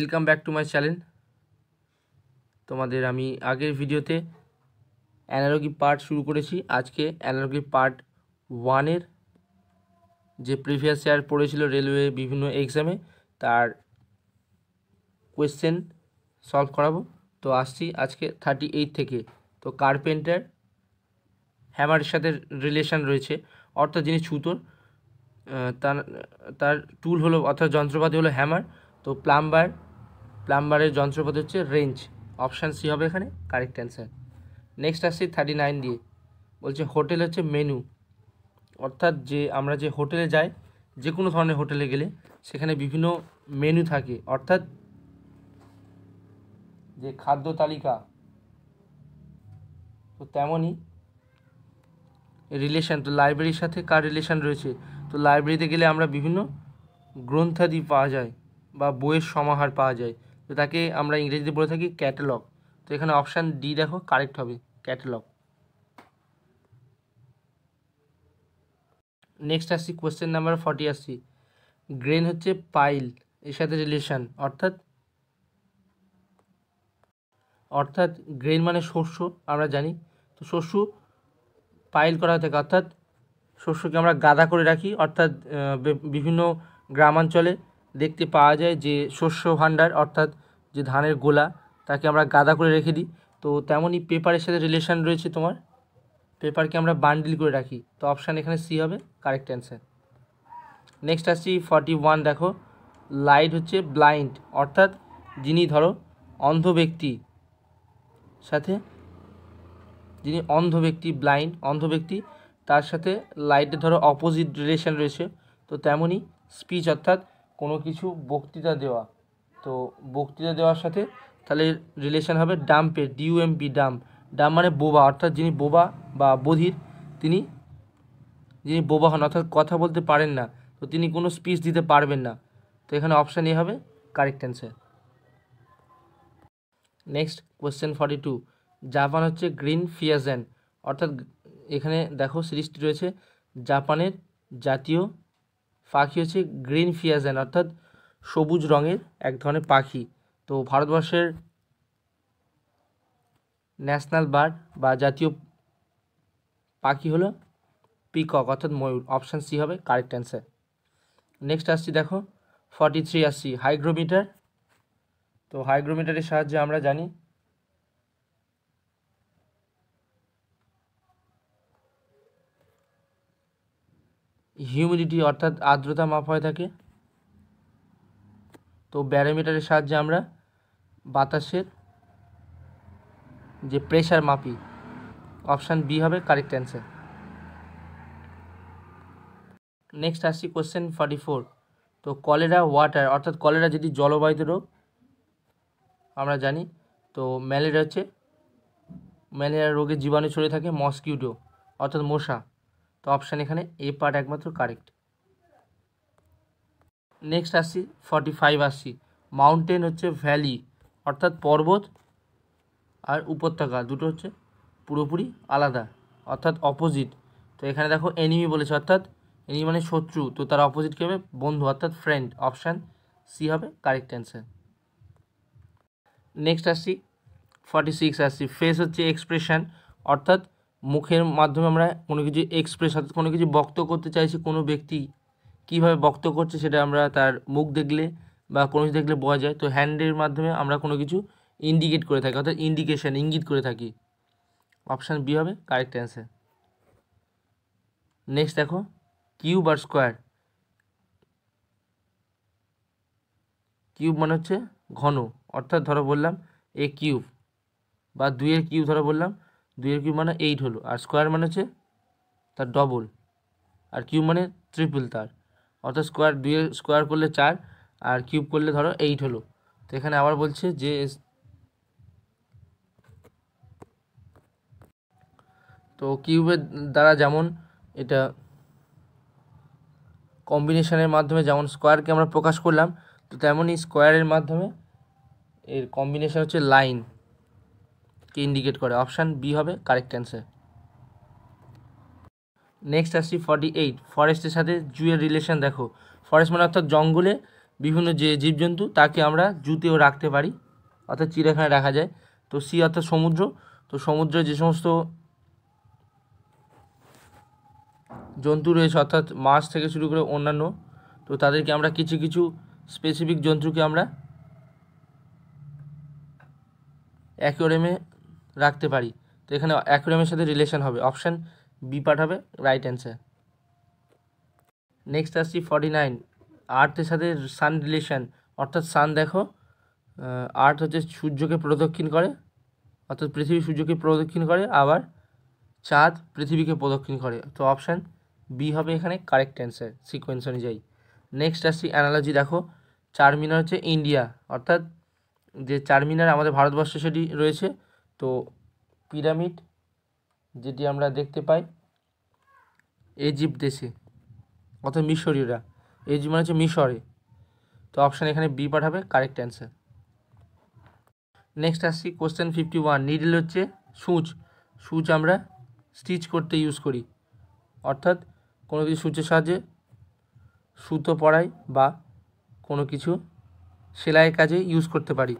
Welcome back to my channel তোমাদের আমি আগের ভিডিওতে অ্যানালগি পার্ট শুরু করেছি। আজকে অ্যানালগি পার্ট ওয়ানের যে প্রিভিয়াস ইয়ার পড়েছিল রেলওয়ে বিভিন্ন এক্সামে তার কোয়েশ্চেন সলভ করাবো। তো আসছি আজকে থার্টি এইট থেকে। তো কার্পেন্টার হ্যামারের সাথে রিলেশন রয়েছে। অর্থাৎ যিনি ছুতোর তার তার টুল হলো, অর্থাৎ যন্ত্রপাতি হলো হ্যামার তো প্লাম্বার প্লাম্বারের যন্ত্রপাতি হচ্ছে রেঞ্জ। অপশান সি হবে এখানে, কারেক্ট অ্যান্সার। নেক্সট আসছি থার্টি নাইন দিয়ে। বলছে হোটেল হচ্ছে মেনু। অর্থাৎ যে আমরা যে হোটেলে যাই, যে কোনো ধরনের হোটেলে গেলে সেখানে বিভিন্ন মেনু থাকে। অর্থাৎ যে খাদ্য তালিকা, তো তেমনই রিলেশন তো লাইব্রেরির সাথে কার রিলেশন রয়েছে? তো লাইব্রেরিতে গেলে আমরা বিভিন্ন গ্রন্থাদি পাওয়া যায় বা বইয়ের সমাহার পাওয়া যায়। তো তাকে আমরা ইংরেজিতে বলে থাকি ক্যাটালগ তো এখানে অপশান ডি দেখো কারেক্ট হবে ক্যাটালগ নেক্সট আসছি কোয়েশ্চেন নাম্বার ফর্টি আসছি। গ্রেন হচ্ছে পাইল এর সাথে রিলেশন অর্থাৎ অর্থাৎ গ্রেন মানে শস্য, আমরা জানি। তো শস্য পাইল করা হয়ে থাকে, অর্থাৎ শস্যকে আমরা গাদা করে রাখি, অর্থাৎ বিভিন্ন গ্রামাঞ্চলে দেখতে পাওয়া যায় যে শস্য ভাণ্ডার, অর্থাৎ যে ধানের গোলা, তাকে আমরা গাদা করে রেখে দিই। তো তেমনই পেপারের সাথে রিলেশন রয়েছে তোমার। পেপারকে আমরা বান্ডিল করে রাখি। তো অপশান এখানে সি হবে কারেক্ট অ্যান্সার নেক্সট আসছি ফর্টি ওয়ান দেখো। লাইট হচ্ছে ব্লাইন্ড অর্থাৎ যিনি ধরো অন্ধ ব্যক্তি, সাথে যিনি অন্ধ ব্যক্তি ব্লাইন্ড অন্ধ ব্যক্তি, তার সাথে লাইটের ধরো অপোজিট রিলেশন রয়েছে। তো তেমনই স্পিচ অর্থাৎ কোনো কিছু বক্তৃতা দেওয়া। তো বক্তৃতা দেওয়ার সাথে তাহলে রিলেশন হবে ডাম্পের ডিউএমপি ডাম ডাম মানে বোবা, অর্থাৎ যিনি বোবা বা বধির, তিনি যিনি বোবা হন, অর্থাৎ কথা বলতে পারেন না, তো তিনি কোনো স্পিচ দিতে পারবেন না। তো এখানে অপশান এ হবে correct answer next question forty two Japan হচ্ছে গ্রিন ফিয়াজেন, অর্থাৎ এখানে দেখো সিরিজটি রয়েছে, জাপানের জাতীয় পাখি হচ্ছে গ্রিন ফিয়াজেন, অর্থাৎ সবুজ রঙের এক ধরনের পাখি। তো ভারতবর্ষের ন্যাশনাল বার্ড বা জাতীয় পাখি হলো পিকক, অর্থাৎ ময়ূর। অপশান সি হবে কারেক্ট অ্যান্সার। নেক্সট আসছি দেখো ফর্টি থ্রি আসছি, হাইগ্রোমিটার। তো হাইগ্রোমিটারের সাহায্যে আমরা জানি হিউমিডিটি অর্থাৎ আর্দ্রতা মাপ হয়ে থাকে। তো ব্যারোমিটারের সাহায্যে আমরা বাতাসের যে প্রেশার মাপি অপশান বি হবে কারেক্ট অ্যান্সার নেক্সট আসছি কোশ্চেন ফর্টি ফোর তো কলেরা ওয়াটার অর্থাৎ কলেরা যেটি জলবায়ুতে রোগ, আমরা জানি। তো ম্যালেরিয়া হচ্ছে ম্যালেরিয়া রোগের জীবাণু ছড়িয়ে থাকে মসকিউটো অর্থাৎ মশা। তো অপশান এখানে এ পার্ট একমাত্র কারেক্ট নেক্সট আসছি ফর্টি ফাইভ আসছি। মাউন্টেন হচ্ছে ভ্যালি অর্থাৎ পর্বত আর উপত্যকা, দুটো হচ্ছে পুরোপুরি আলাদা, অর্থাৎ অপোজিট তো এখানে দেখো এনিমি বলেছে, অর্থাৎ এনিমি মানে শত্রু, তো তার অপোজিট কী হবে? বন্ধু, অর্থাৎ ফ্রেন্ড অপশান সি হবে কারেক্ট অ্যান্সার নেক্সট আসছি ফর্টি সিক্স আসছি। ফেস হচ্ছে এক্সপ্রেশন অর্থাৎ মুখের মাধ্যমে আমরা কোনো কিছু এক্সপ্রেস অর্থাৎ কোনো কিছু বক্ত করতে চাইছি কোনো ব্যক্তি কীভাবে বক্ত করছে সেটা আমরা তার মুখ দেখলে বা কোনো কিছু দেখলে বোঝা যায়। তো হ্যান্ডের মাধ্যমে আমরা কোনো কিছু ইন্ডিকেট করে থাকি, অর্থাৎ ইন্ডিকেশন ইঙ্গিত করে থাকি। অপশান বি হবে কারেক্ট অ্যান্সার নেক্সট দেখো কিউব আর স্কোয়ার কিউব মানে হচ্ছে ঘন, অর্থাৎ ধরো বললাম এ কিউব বা দুইয়ের কিউব ধরো বললাম দুইয়ের কিউব মানে এইট হলো, আর স্কোয়ার মানে হচ্ছে তার ডবল আর কিউব মানে ট্রিপল তার। অর্থাৎ স্কোয়ার দুইয়ের স্কোয়ার করলে চার, আর কিউব করলে ধরো এইট হলো। তো এখানে আবার বলছে যে তো কিউবের দ্বারা যেমন এটা কম্বিনেশনের মাধ্যমে যেমন স্কোয়ারকে আমরা প্রকাশ করলাম, তো তেমনই স্কোয়ারের মাধ্যমে এর কম্বিনেশন হচ্ছে লাইন কে ইন্ডিকেট করে? অপশান বি হবে কারেক্ট অ্যান্সার নেক্সট আসছি ফর্টি এইট ফরেস্টের সাথে জুয়ের রিলেশন দেখো। ফরেস্ট মানে অর্থাৎ জঙ্গলে বিভিন্ন যে জীবজন্তু, তাকে আমরা জুতেও রাখতে পারি, অর্থাৎ চিড়িয়াখানায় রাখা যায়। তো সি অর্থাৎ সমুদ্র। তো সমুদ্রে যে সমস্ত জন্তু রয়েছে, অর্থাৎ মাছ থেকে শুরু করে অন্যান্য, তো তাদেরকে আমরা কিছু কিছু স্পেসিফিক জন্তুকে আমরা অ্যাকোয়ারিয়ামে রাখতে পারি। তো এখানে অ্যাকোয়ারিয়ামের সাথে রিলেশন হবে। অপশান বি হবে রাইট অ্যান্সার নেক্সট আসছি ফর্টি নাইন আর্থের সাথে সান রিলেশন অর্থাৎ সান দেখো আর্থ হচ্ছে সূর্যকে প্রদক্ষিণ করে, অর্থাৎ পৃথিবী সূর্যকে প্রদক্ষিণ করে, আবার চাঁদ পৃথিবীকে প্রদক্ষিণ করে। তো অপশান বি হবে এখানে কারেক্ট অ্যান্সার সিকোয়েন্স অনুযায়ী। নেক্সট আসছি অ্যানালজি দেখো, চার মিনার হচ্ছে ইন্ডিয়া অর্থাৎ যে চার মিনার আমাদের ভারতবর্ষে সেটি রয়েছে তো পিরামিড, যেটি আমরা দেখতে পাই ইজিপ্ট দেশে, অর্থাৎ মিশরীয়রা। ইজিপ্ট মানে হচ্ছে মিশরে। তো অপশান এখানে বি পাঠাবে কারেক্ট অ্যান্সার নেক্সট আসছি কোশ্চেন ফিফটি ওয়ান নিডল হচ্ছে সূচ। সূচ আমরা স্টিচ করতে ইউজ করি। অর্থাৎ কোনো কিছু সূচের সাহায্যে সুতো পড়াই বা কোনো কিছু সেলাইয়ের কাজে ইউজ করতে পারি।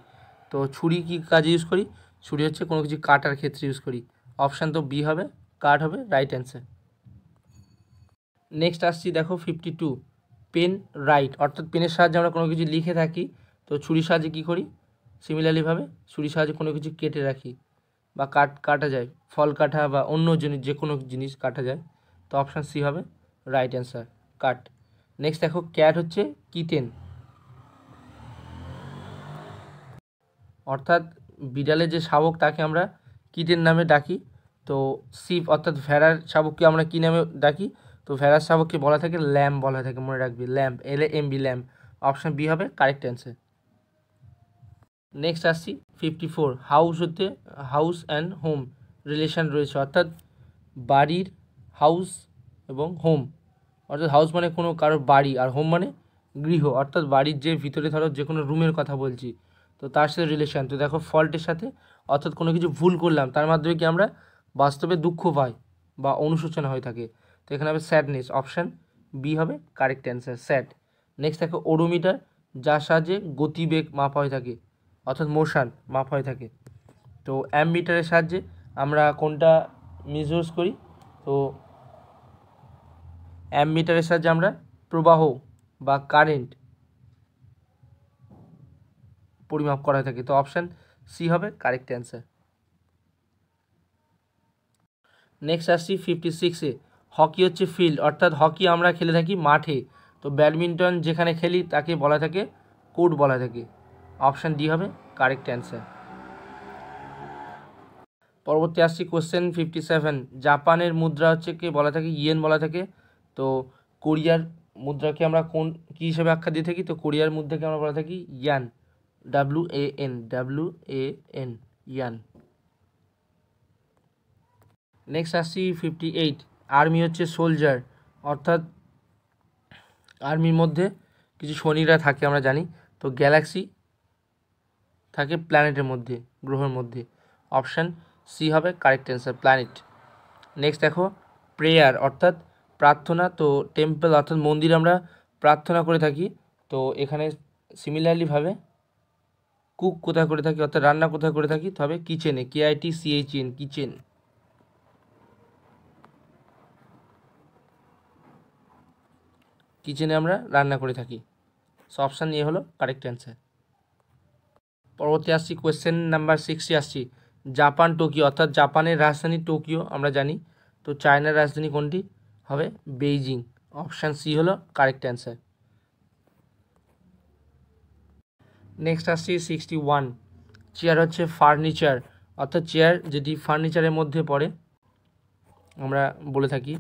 তো ছুরি কি কাজে ইউজ করি? ছুরি হচ্ছে কোনো কিছু কাটার ক্ষেত্রে ইউজ করি। অপশান তো বি হবে কাট হবে রাইট অ্যান্সার নেক্সট আসছি দেখো ফিফটি টু পেন রাইট অর্থাৎ পেনের সাহায্যে আমরা কোনো কিছু লিখে থাকি, তো ছুরির সাহায্যে কী করি? সিমিলারলিভাবে ছুরির সাহায্যে কোনো কিছু কেটে রাখি, বা কাট, কাটা যায়, ফল কাটা বা অন্য জিনিস যে কোনো জিনিস কাটা যায়, তো অপশান সি হবে রাইট অ্যান্সার কাট নেক্সট দেখো ক্যাট হচ্ছে কিটেন অর্থাৎ বিড়ালের যে শাবক, তাকে আমরা কীটের নামে ডাকি। তো সিপ অর্থাৎ ভেড়ার শাবককে আমরা কী নামে ডাকি? তো ভেড়ার শাবককে বলা থাকে ল্যাম্প বলা থাকে, মনে রাখবি। Lamp, L M B lamp. Option B হবে কারেক্ট অ্যান্সার। নেক্সট আসছি, ফিফটি ফোর, হাউস হতে, হাউস অ্যান্ড হোম রিলেশন রয়েছে। অর্থাৎ বাড়ির হাউস এবং হোম। অর্থাৎ হাউস মানে কোনো, কারোর বাড়ি, আর হোম মানে গৃহ। অর্থাৎ বাড়ির যে ভিতরে ধরো যে কোনো রুমের কথা বলছি। তো তার সাথে রিলেশান তো দেখো ফল্টের সাথে অর্থাৎ কোনো কিছু ভুল করলাম, তার মাধ্যমে কি আমরা বাস্তবে দুঃখ পাই বা অনুশোচনা হয়ে থাকে। তো এখানে হবে স্যাডনেস অপশান বি হবে কারেক্ট অ্যান্সার স্যাড নেক্সট দেখো ওডোমিটার যার সাহায্যে গতিবেগ মাপা হয়ে থাকে, অর্থাৎ মোশান মাপা হয়ে থাকে। তো অ্যামমিটারের সাহায্যে আমরা কোনটা মেজার্স করি? তো অ্যামমিটারের সাহায্যে আমরা প্রবাহ বা কারেন্ট পরিমাপ করা হয়ে থাকে। তো অপশান সি হবে কারেক্ট অ্যান্সার নেক্সট আসছি ফিফটি সিক্সে হকি হচ্ছে ফিল্ড অর্থাৎ হকি আমরা খেলে থাকি মাঠে। তো ব্যাডমিন্টন যেখানে খেলি তাকে বলা থাকে কোর্ট বলা থাকে। অপশান ডি হবে কারেক্ট অ্যান্সার পরবর্তী আসছি কোশ্চেন ফিফটি সেভেন জাপানের মুদ্রা হচ্ছে কে বলা থাকে ইয়েন বলা থাকে। তো কোরিয়ার মুদ্রাকে আমরা কোন, কী হিসেবে আখ্যা দিয়ে থাকি? তো কোরিয়ার মুদ্রাকে আমরা বলা থাকি yuan W A N W A N yuan next আসছি ফিফটি এইট আর্মি হচ্ছে সোলজার অর্থাৎ আর্মির মধ্যে কিছু শনিরা থাকে আমরা জানি। তো গ্যালাক্সি থাকে প্ল্যানেটের মধ্যে, গ্রহের মধ্যে। অপশান সি হবে কারেক্ট অ্যান্সার প্ল্যানেট নেক্সট দেখো প্রেয়ার অর্থাৎ প্রার্থনা। তো টেম্পল অর্থাৎ মন্দির আমরা প্রার্থনা করে থাকি। তো এখানে সিমিলারলিভাবে কুক কোথায় করে থাকি, অর্থাৎ রান্না কোথায় করে থাকি? তবে কিচেনে কেআইটি সিএইচএন কিচেন কিচেনে আমরা রান্না করে থাকি। সো অপশান নিয়ে হলো কারেক্ট অ্যান্সার পরবর্তী আসছি কোয়েশ্চেন নাম্বার সিক্সটি আসছি। জাপান টোকিও অর্থাৎ জাপানের রাজধানী টোকিও আমরা জানি। তো চায়নার রাজধানী কোনটি? হবে বেইজিং অপশান সি হলো কারেক্ট অ্যান্সার নেক্সট আসছি সিক্সটি ওয়ান চেয়ার হচ্ছে ফার্নিচার অর্থাৎ চেয়ার যেটি ফার্নিচারের মধ্যে পড়ে, আমরা বলে থাকি।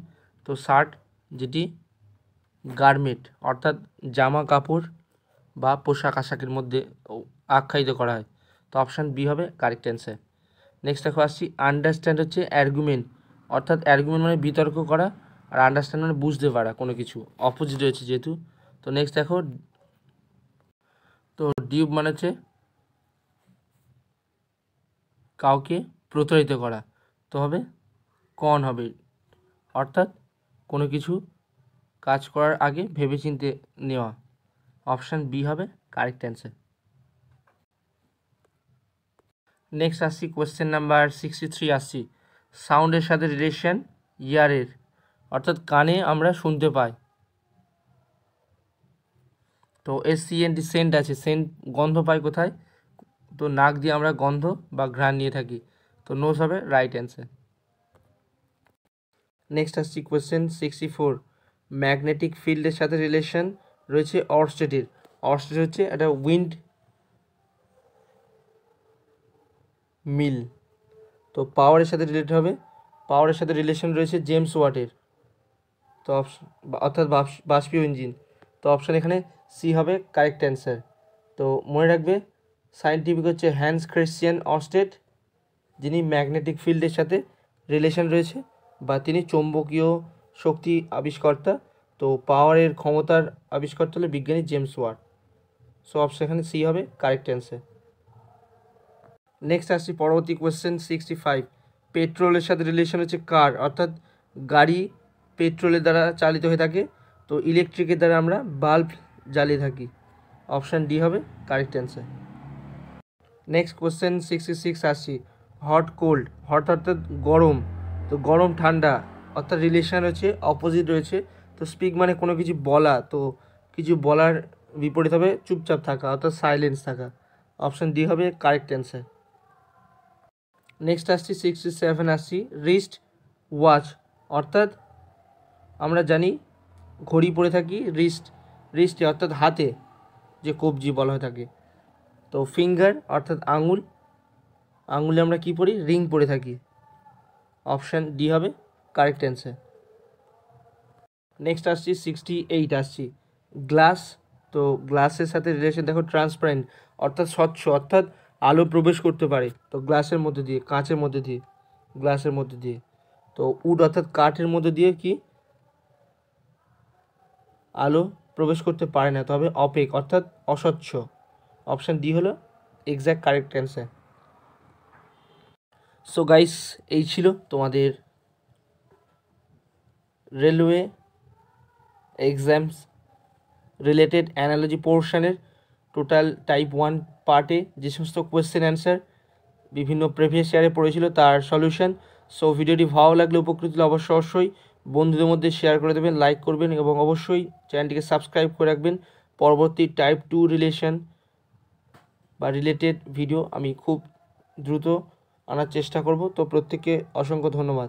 তো শার্ট যেটি গার্মেন্ট অর্থাৎ জামা কাপড় বা পোশাক আশাকের মধ্যে আখ্যায়িত করা হয়। তো অপশান বি হবে কারেক্ট অ্যান্সার নেক্সট দেখো আসছি আন্ডারস্ট্যান্ড হচ্ছে অ্যার্গুমেন্ট অর্থাৎ অ্যার্গুমেন্ট মানে বিতর্ক করা আর আন্ডারস্ট্যান্ড মানে বুঝতে পারা কোনো কিছু। অপোজিট রয়েছে যেহেতু। তো নেক্সট দেখো তো ডিউব মানে হচ্ছে কাউকে প্রতারিত করা। তো হবে কন হবে। অর্থাৎ কোনো কিছু কাজ করার আগে ভেবেচিন্তে নেওয়া। অপশান বি হবে কারেক্ট অ্যান্সার। নেক্সট আসছি কোয়েশ্চেন নাম্বার সিক্সটি থ্রি আসছি। সাউন্ডের সাথে রিলেশন ইয়ারের। অর্থাৎ কানে আমরা শুনতে পাই। তো S C N D scent আছে সেন্ট গন্ধ পাই কোথায়? তো নাক দিয়ে আমরা গন্ধ বা ঘ্রাণ নিয়ে থাকি। তো নোস হবে রাইট অ্যান্সার নেক্সট আসছি কোয়েশ্চেন সিক্সটি ফোর ম্যাগনেটিক ফিল্ডের সাথে রিলেশন রয়েছে অরস্টেটের অরস্টেট হচ্ছে একটা উইন্ড মিল তো পাওয়ারের সাথে রিলেটেড হবে। পাওয়ারের সাথে রিলেশন রয়েছে জেমস ওয়াটের তো অপশন অর্থাৎ বাষ্পীয় ইঞ্জিন তো অপশান এখানে সি হবে কারেক্ট অ্যান্সার তো মনে রাখবে সায়েন্টিফিক হচ্ছে হ্যান্স ক্রিশ্চিয়ান অস্টেট যিনি ম্যাগনেটিক ফিল্ডের সাথে রিলেশন রয়েছে বা তিনি চৌম্বকীয় শক্তি আবিষ্কর্তা। তো পাওয়ারের ক্ষমতার আবিষ্কর্তা হলে বিজ্ঞানী জেমস ওয়াট সো এখানে সি হবে কারেক্ট অ্যান্সার নেক্সট আসছি পরবর্তী কোয়েশ্চেন সিক্সটি ফাইভ পেট্রোলের সাথে রিলেশন হচ্ছে কার? অর্থাৎ গাড়ি পেট্রোলের দ্বারা চালিত হয়ে থাকে। তো ইলেকট্রিকের দ্বারা আমরা বাল্ব জ্বালিয়ে থাকি। অপশান ডি হবে correct answer next question sixty six আসছি হট কোল্ড হট অর্থাৎ গরম। তো গরম, ঠান্ডা, অর্থাৎ রিলেশন হচ্ছে অপোজিট রয়েছে। তো স্পিক মানে কোনো কিছু বলা। তো কিছু বলার বিপরীত হবে চুপচাপ থাকা, অর্থাৎ সাইলেন্স থাকা। অপশান ডি হবে কারেক্ট অ্যান্সার নেক্সট আসছি সিক্সটি সেভেন আসছি রিস্ট ওয়াচ অর্থাৎ আমরা জানি ঘড়ি পরে থাকি রিস্ট রিস্টে অর্থাৎ হাতে যে কবজি বলা হয়ে থাকে। তো ফিঙ্গার অর্থাৎ আঙুল, আঙুলে আমরা কি পরি রিং পরে থাকি। অপশান ডি হবে কারেক্ট অ্যান্সার নেক্সট আসছি সিক্সটি এইট আসছি। গ্লাস তো গ্লাসের সাথে রিলেশন দেখো ট্রান্সপারেন্ট অর্থাৎ স্বচ্ছ, অর্থাৎ আলো প্রবেশ করতে পারে। তো গ্লাসের মধ্যে দিয়ে, কাঁচের মধ্যে দিয়ে গ্লাসের মধ্যে দিয়ে। তো উড অর্থাৎ কাঠের মধ্যে দিয়ে কি? আলো প্রবেশ করতে পারে না, তবে অপেক, অর্থাৎ অস্বচ্ছ। অপশান ডি হলো exact correct answer so guys এই ছিল তোমাদের রেলওয়ে এক্সামস রিলেটেড অ্যানালজি পোর্শনের টোটাল টাইপ ওয়ান পার্টে যে সমস্ত কোয়েশ্চেন অ্যান্সার বিভিন্ন প্রিভিয়াস ইয়ারে পড়েছিল তার সলিউশন সো ভিডিওটি ভালো লাগলে উপকৃত হলে অবশ্যই অবশ্যই বন্ধুদের মধ্যে শেয়ার করে দেবেন লাইক করবেন এবং অবশ্যই চ্যানেলটিকে সাবস্ক্রাইব করে রাখবেন। পরবর্তী টাইপ টু রিলেশন বা রিলেটেড ভিডিও আমি খুব দ্রুত আনার চেষ্টা করব। তো প্রত্যেককে অসংখ্য ধন্যবাদ।